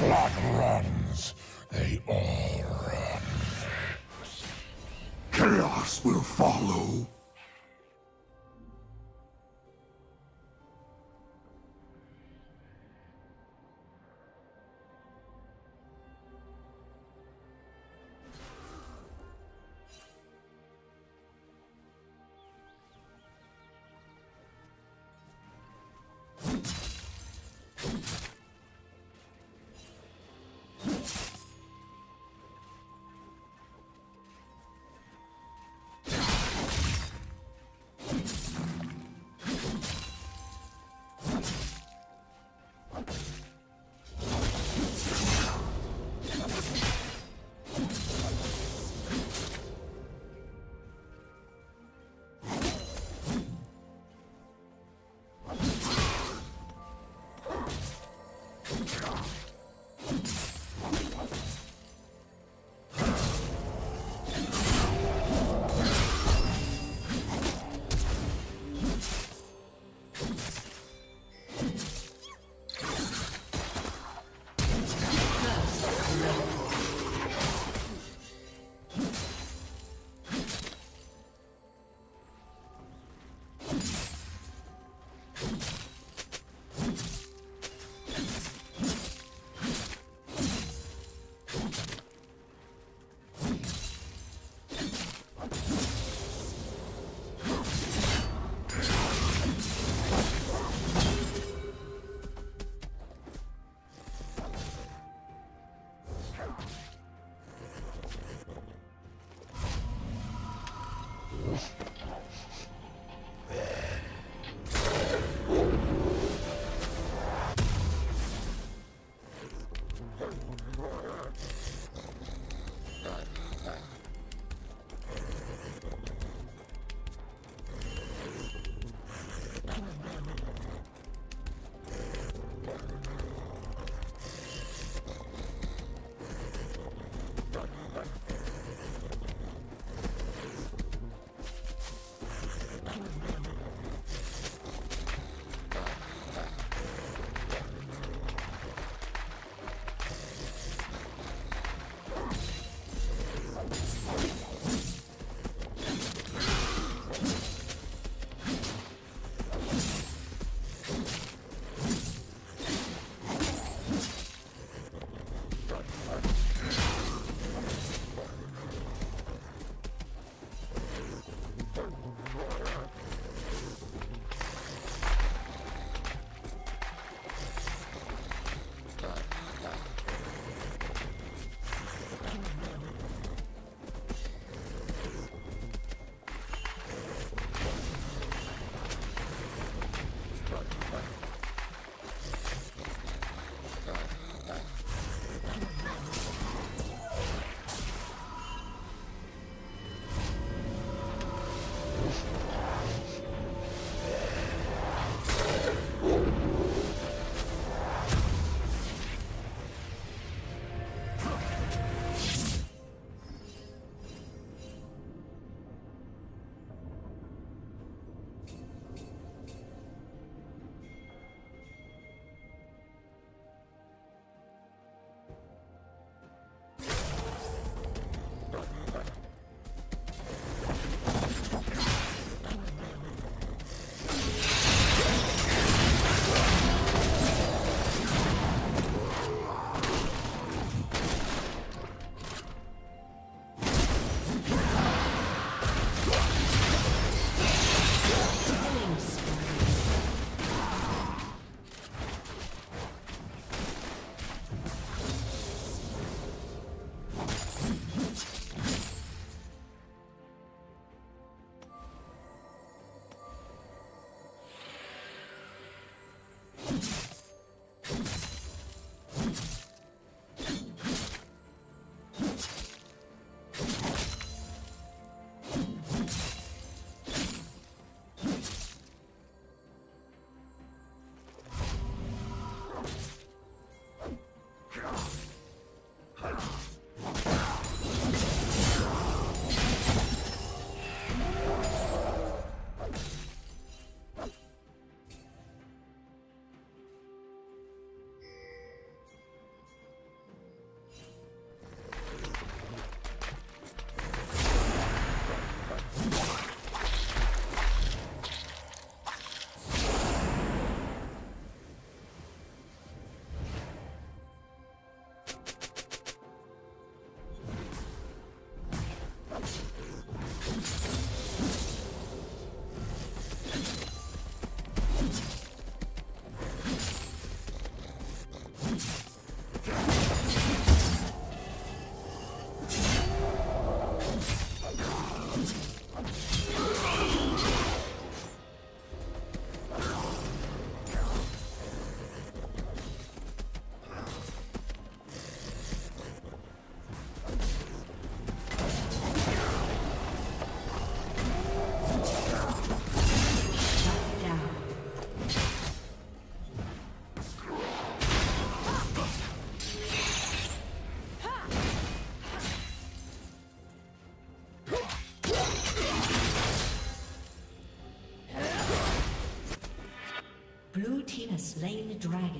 blood runs, they all run. Chaos will follow. Slain the dragon.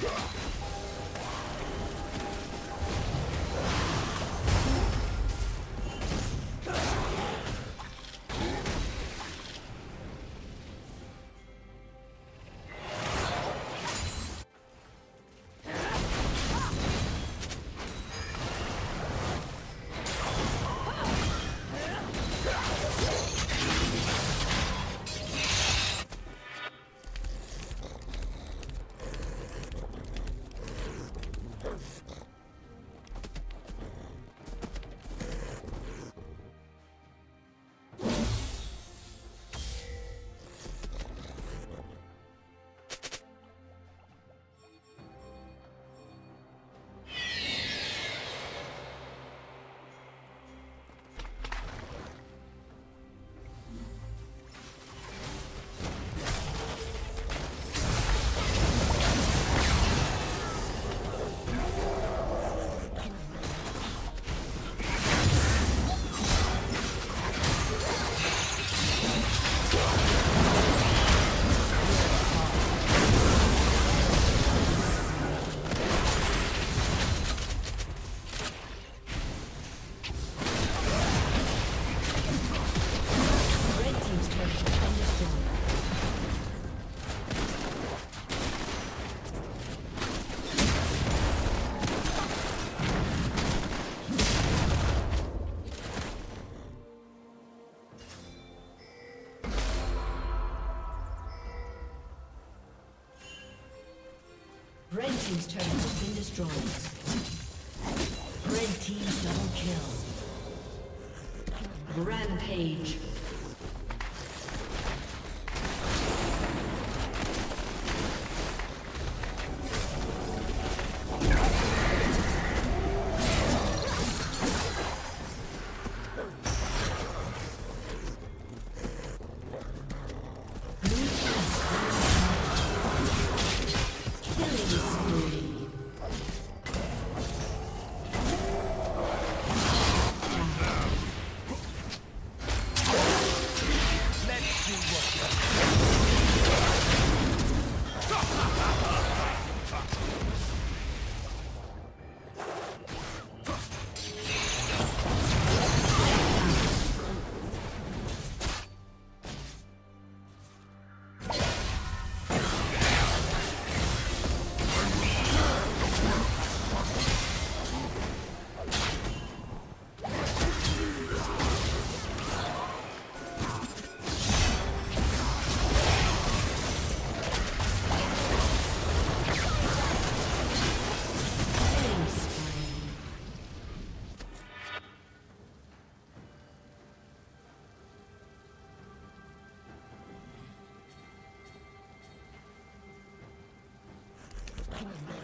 Let's go. Team's turret team's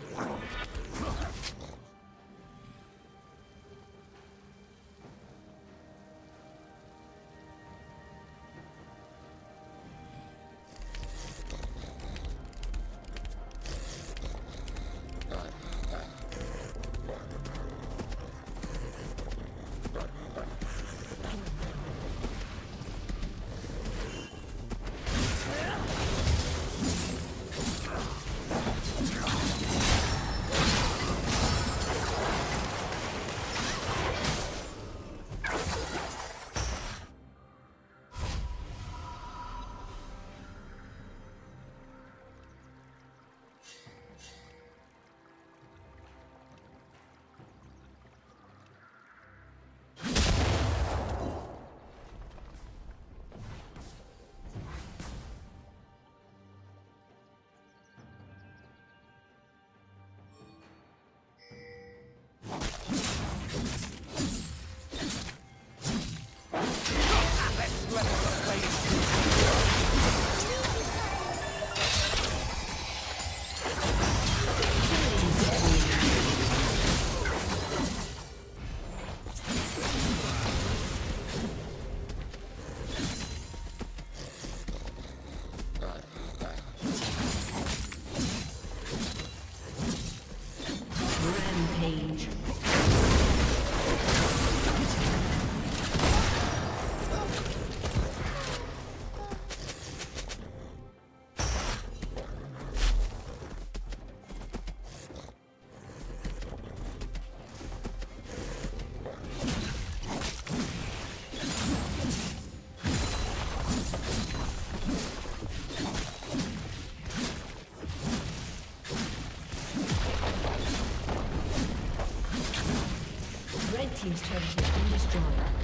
has been destroyed.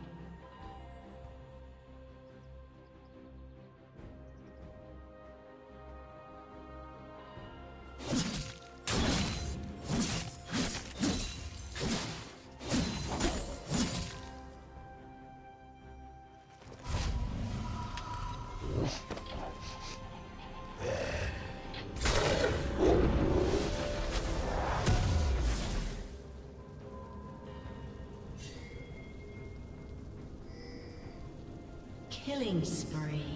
Killing spree.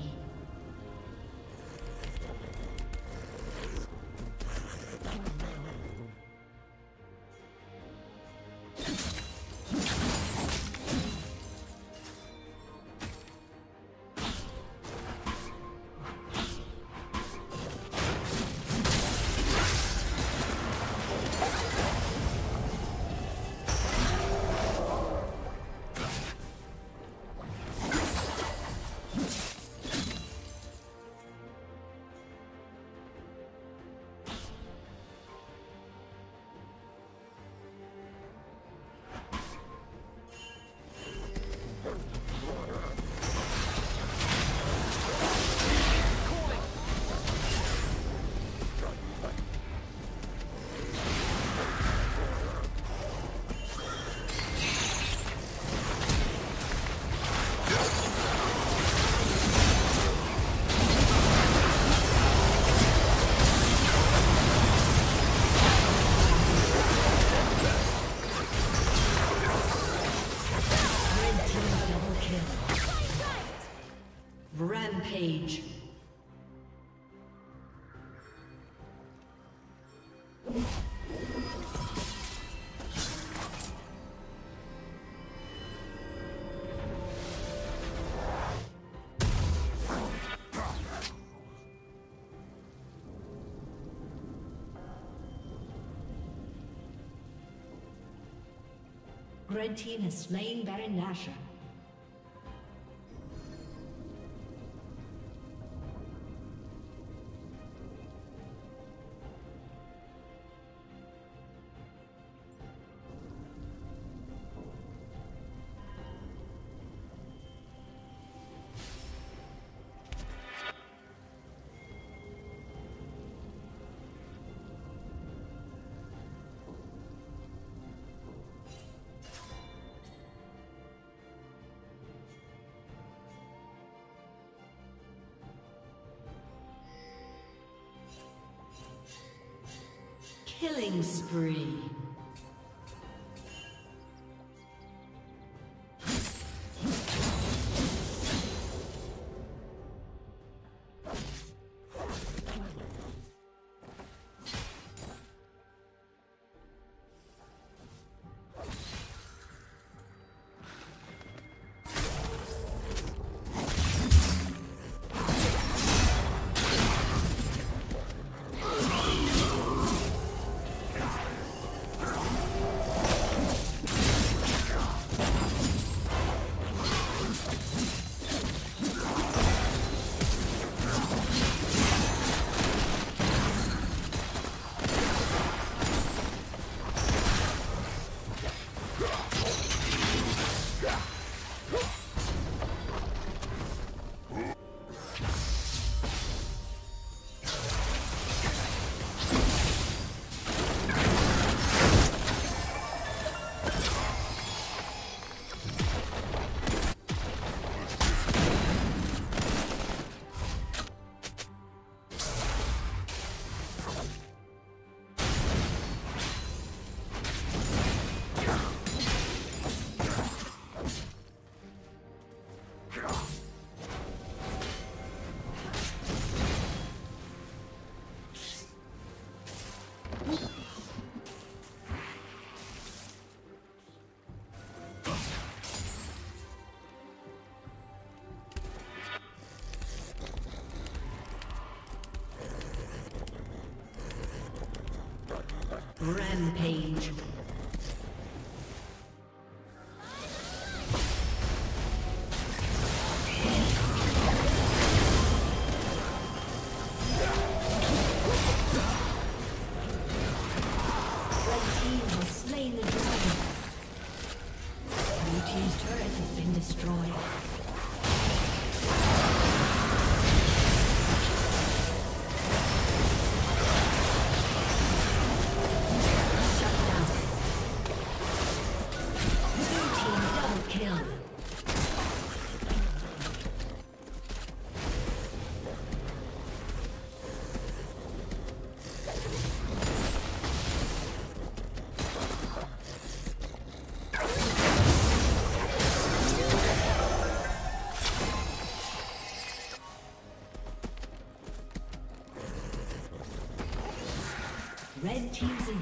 Rampage. Red team has slain Baron Nashor. Killing spree. Rampage.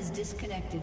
Has disconnected.